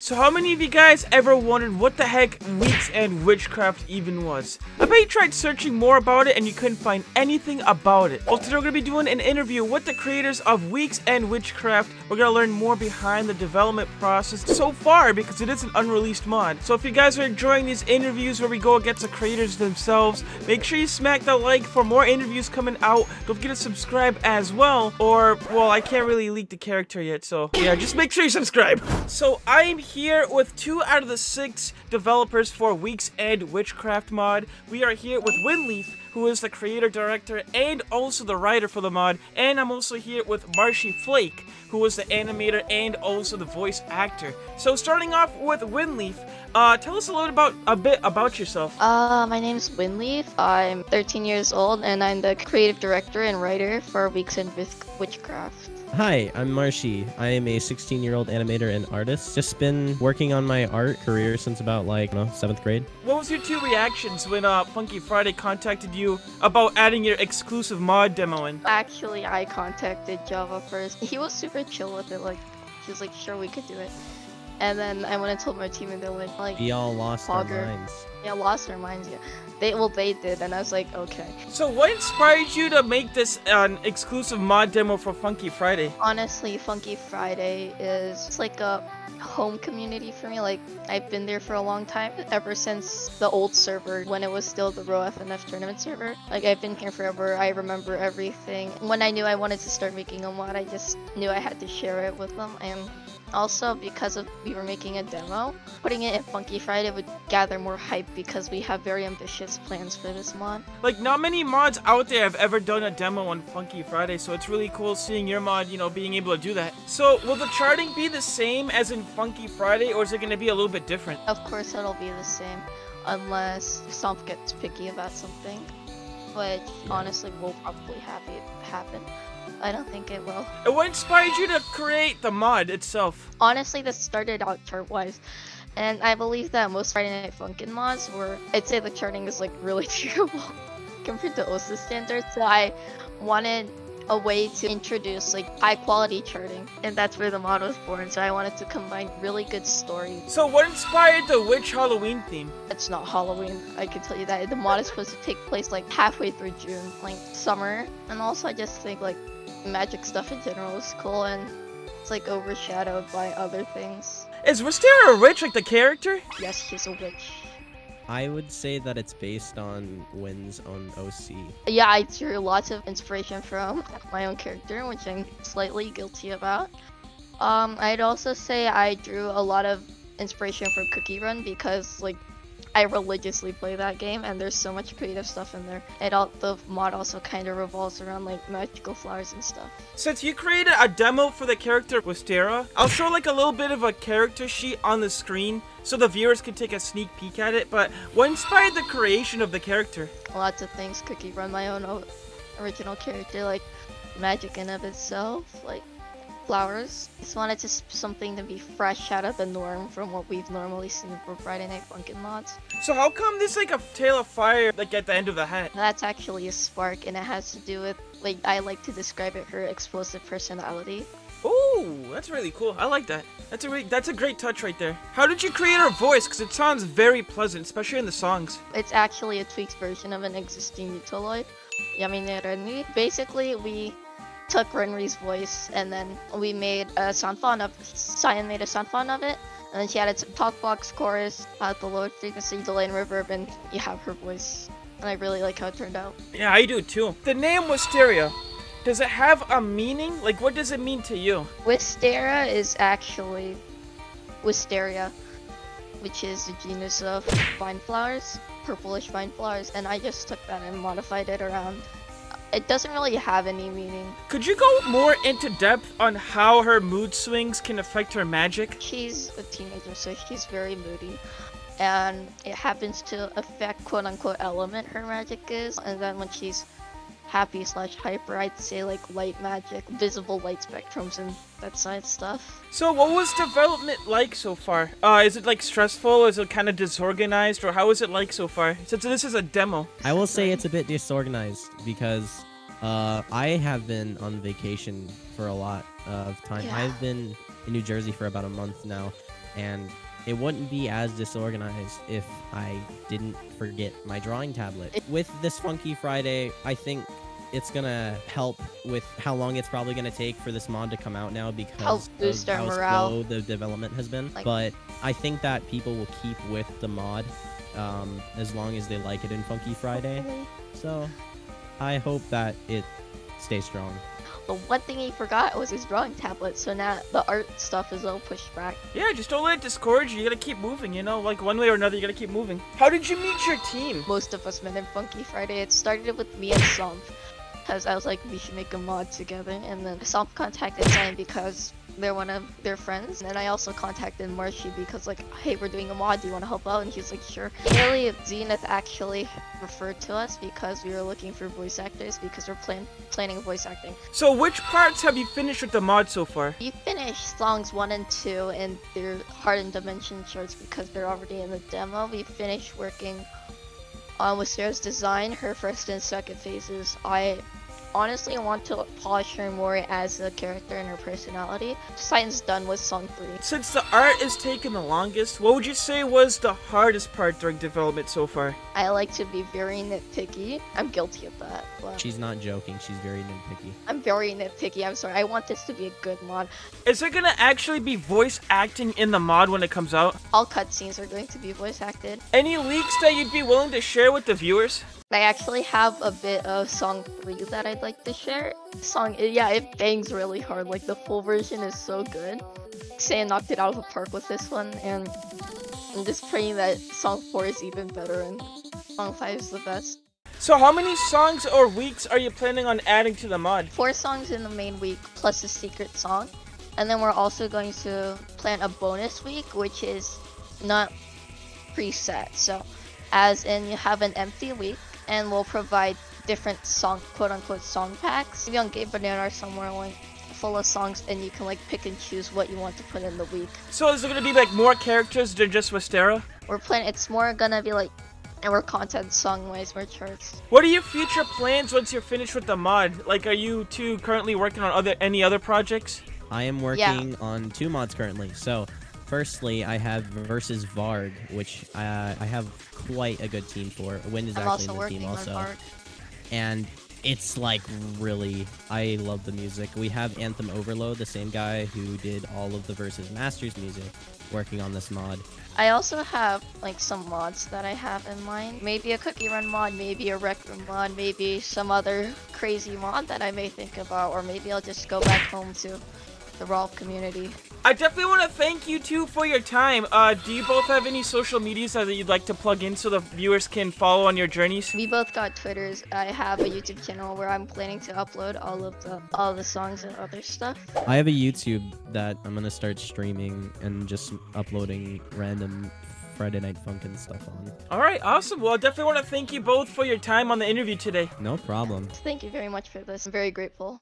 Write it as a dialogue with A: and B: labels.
A: So how many of you guys ever wondered what the heck Week's End Witchcraft even was? I bet you tried searching more about it and you couldn't find anything about it. Well today we're going to be doing an interview with the creators of Week's End Witchcraft. We're going to learn more behind the development process so far because it is an unreleased mod. So if you guys are enjoying these interviews where we go against the creators themselves, make sure you smack that like for more interviews coming out. Don't forget to subscribe as well or well I can't really leak the character yet so yeah just make sure you subscribe. So I'm here with two out of the six developers for Week's End Witchcraft mod. We are here with Wyndleaf, who is the creator, director, and also the writer for the mod. And I'm also here with Marshy Flake, who is the animator and also the voice actor. So starting off with Wyndleaf, uh, tell us a little about a bit about yourself.
B: Uh, my name is Wyndleaf. I'm 13 years old and I'm the creative director and writer for Week's End Witchcraft.
C: Hi, I'm Marshy. I am a 16 year old animator and artist. Just been working on my art career since about like, you know, seventh grade.
A: What was your two reactions when uh, Funky Friday contacted you about adding your exclusive mod demo in?
B: Actually, I contacted Java first. He was super chill with it. Like, he was like, sure, we could do it. And then I went and told my team, and they went like,
C: we all lost Fogger. our minds.
B: Yeah, lost our minds. Yeah, they well they did, and I was like, okay.
A: So what inspired you to make this an uh, exclusive mod demo for Funky Friday?
B: Honestly, Funky Friday is it's like a home community for me. Like I've been there for a long time, ever since the old server when it was still the Row FNF tournament server. Like I've been here forever. I remember everything. When I knew I wanted to start making a mod, I just knew I had to share it with them and also, because of we were making a demo, putting it in Funky Friday would gather more hype because we have very ambitious plans for this mod.
A: Like, not many mods out there have ever done a demo on Funky Friday, so it's really cool seeing your mod, you know, being able to do that. So, will the charting be the same as in Funky Friday, or is it going to be a little bit different?
B: Of course it'll be the same, unless Stomp gets picky about something, which yeah. honestly will probably have it happen. I don't think it will.
A: What inspired you to create the mod itself?
B: Honestly, this started out chart-wise. And I believe that most Friday Night Funkin' mods were, I'd say the charting is like really terrible compared to OSA standards. So I wanted a way to introduce like high quality charting and that's where the mod was born so i wanted to combine really good story
A: so what inspired the witch halloween theme
B: it's not halloween i can tell you that the mod is supposed to take place like halfway through june like summer and also i just think like magic stuff in general is cool and it's like overshadowed by other things.
A: Is Wystera a witch like the character?
B: Yes, she's a witch.
C: I would say that it's based on wins on OC.
B: Yeah, I drew lots of inspiration from my own character, which I'm slightly guilty about. Um, I'd also say I drew a lot of inspiration from Cookie Run because like I religiously play that game, and there's so much creative stuff in there. It all the mod also kind of revolves around like magical flowers and stuff.
A: Since you created a demo for the character Wystera, I'll show like a little bit of a character sheet on the screen so the viewers can take a sneak peek at it. But what inspired the creation of the character?
B: Lots of things. Cookie run my own original character, like magic in of itself, like flowers. Just wanted to something to be fresh out of the norm from what we've normally seen for Friday Night Funkin' mods.
A: So how come this like a tail of fire like at the end of the hat?
B: That's actually a spark and it has to do with like I like to describe it her explosive personality.
A: Oh, that's really cool. I like that. That's a really, that's a great touch right there. How did you create her voice? Because it sounds very pleasant, especially in the songs.
B: It's actually a tweaked version of an existing UTAUloid. Yamine Renri. Basically, we took Renri's voice and then we made a sanfon of Cyan made a sanfon of it. And then she added some talk box chorus, at the low frequency delay and reverb, and you have her voice. And I really like how it turned out.
A: Yeah, I do too. The name Wystera, does it have a meaning? Like, what does it mean to you?
B: Wystera is actually Wisteria, which is a genus of vine flowers, purplish vine flowers, and I just took that and modified it around it doesn't really have any meaning.
A: Could you go more into depth on how her mood swings can affect her magic?
B: She's a teenager, so she's very moody. And it happens to affect quote unquote element her magic is. And then when she's happy slash hyper, I'd say like light magic, visible light spectrums, and that side stuff.
A: So what was development like so far? Uh, is it like stressful? Is it kind of disorganized? Or how is it like so far? Since this is a demo.
C: I will say it's a bit disorganized because uh, I have been on vacation for a lot of time. Yeah. I've been in New Jersey for about a month now. and it wouldn't be as disorganized if I didn't forget my drawing tablet. With this Funky Friday, I think it's gonna help with how long it's probably gonna take for this mod to come out now because
B: Help boost
C: of
B: our
C: how
B: morale.
C: slow the development has been.
B: Like-
C: but I think that people will keep with the mod um, as long as they like it in Funky Friday. So I hope that it stays strong.
B: The one thing he forgot was his drawing tablet, so now the art stuff is all pushed back.
A: Yeah, just don't let it discourage you. You gotta keep moving, you know? Like, one way or another, you gotta keep moving. How did you meet your team?
B: Most of us met in Funky Friday. It started with me and Somp, because I was like, we should make a mod together. And then Somp contacted Zion because they're one of their friends. And I also contacted Marshy because like, hey, we're doing a mod. Do you want to help out? And he's like, sure. Really, Zenith actually referred to us because we were looking for voice actors because we're plan- planning voice acting.
A: So, which parts have you finished with the mod so far?
B: We finished songs one and two and their Heart and Dimension shorts because they're already in the demo. We finished working on Wystera's design, her first and second phases. I honestly I want to polish her more as a character and her personality. Titan's done with song three.
A: Since the art is taking the longest, what would you say was the hardest part during development so far?
B: I like to be very nitpicky. I'm guilty of that, but
C: She's not joking. She's very nitpicky.
B: I'm very nitpicky. I'm sorry. I want this to be a good mod.
A: Is there gonna actually be voice acting in the mod when it comes out?
B: All cutscenes are going to be voice acted.
A: Any leaks that you'd be willing to share with the viewers?
B: I actually have a bit of song 3 that I'd like to share. Song, yeah, it bangs really hard. Like, the full version is so good. Sam knocked it out of the park with this one, and I'm just praying that song 4 is even better and song 5 is the best.
A: So, how many songs or weeks are you planning on adding to the mod?
B: Four songs in the main week, plus a secret song. And then we're also going to plan a bonus week, which is not preset. So, as in, you have an empty week, and we'll provide different song, quote unquote, song packs. Maybe on GameBanana or somewhere like full of songs, and you can like pick and choose what you want to put in the week.
A: So, is there gonna be like more characters than just Wystera?
B: We're planning. It's more gonna be like our content song-wise, more charts.
A: What are your future plans once you're finished with the mod? Like, are you two currently working on other any other projects?
C: I am working on two mods currently. So, firstly, I have versus Varg, which uh, I have quite a good team for. Wind is
B: I'm
C: actually in the team also, and it's like really. I love the music. We have Anthem Overload, the same guy who did all of the versus Masters music, working on this mod.
B: I also have like some mods that I have in mind. Maybe a cookie run mod, maybe a rec room mod, maybe some other crazy mod that I may think about, or maybe I'll just go back home to the Rolf community.
A: I definitely want to thank you two for your time. Uh, do you both have any social medias that you'd like to plug in so the viewers can follow on your journeys?
B: We both got Twitters. I have a YouTube channel where I'm planning to upload all of the all the songs and other stuff.
C: I have a YouTube that I'm gonna start streaming and just uploading random Friday Night Funkin' stuff on.
A: All right, awesome. Well, I definitely want to thank you both for your time on the interview today.
C: No problem.
B: Thank you very much for this. I'm very grateful.